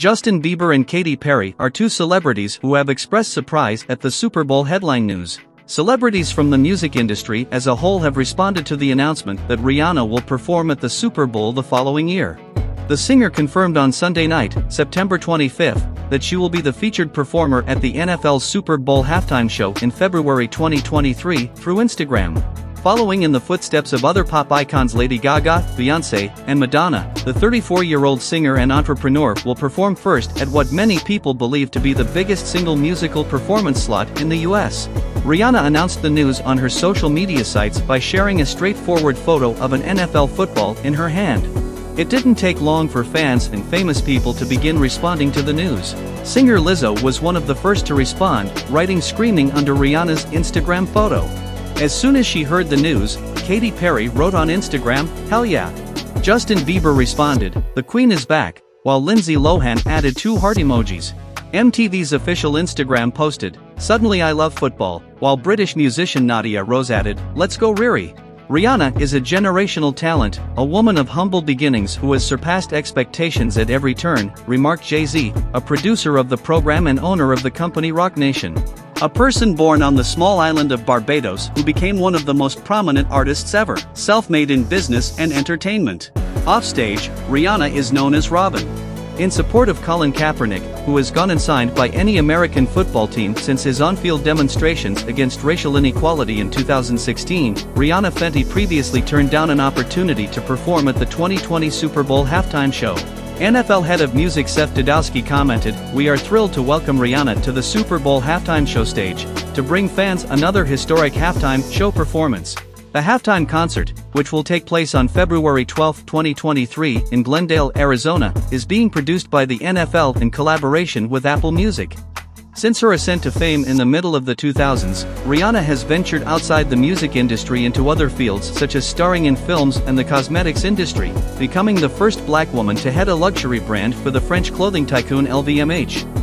Justin Bieber and Katy Perry are two celebrities who have expressed surprise at the Super Bowl headline news. Celebrities from the music industry as a whole have responded to the announcement that Rihanna will perform at the Super Bowl the following year. The singer confirmed on Sunday night, September 25, that she will be the featured performer at the NFL Super Bowl halftime show in February 2023 through Instagram. Following in the footsteps of other pop icons Lady Gaga, Beyonce, and Madonna, the 34-year-old singer and entrepreneur will perform first at what many people believe to be the biggest single musical performance slot in the US. Rihanna announced the news on her social media sites by sharing a straightforward photo of an NFL football in her hand. It didn't take long for fans and famous people to begin responding to the news. Singer Lizzo was one of the first to respond, writing screaming under Rihanna's Instagram photo. As soon as she heard the news, Katy Perry wrote on Instagram, Hell yeah. Justin Bieber responded, The Queen is back, while Lindsay Lohan added two heart emojis. MTV's official Instagram posted, Suddenly I love football, while British musician Nadia Rose added, Let's go Riri. Rihanna is a generational talent, a woman of humble beginnings who has surpassed expectations at every turn, remarked Jay Z, a producer of the program and owner of the company Roc Nation. A person born on the small island of Barbados who became one of the most prominent artists ever, self-made in business and entertainment. Offstage, Rihanna is known as Robyn. In support of Colin Kaepernick, who has gone unsigned by any American football team since his on-field demonstrations against racial inequality in 2016, Rihanna Fenty previously turned down an opportunity to perform at the 2020 Super Bowl halftime show. NFL head of music Seth Dudowsky commented, We are thrilled to welcome Rihanna to the Super Bowl halftime show stage, to bring fans another historic halftime show performance. The halftime concert, which will take place on February 12, 2023, in Glendale, Arizona, is being produced by the NFL in collaboration with Apple Music. Since her ascent to fame in the middle of the 2000s, Rihanna has ventured outside the music industry into other fields such as starring in films and the cosmetics industry, becoming the first black woman to head a luxury brand for the French clothing tycoon LVMH.